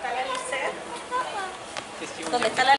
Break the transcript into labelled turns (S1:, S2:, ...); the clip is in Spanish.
S1: está la ¿Dónde está la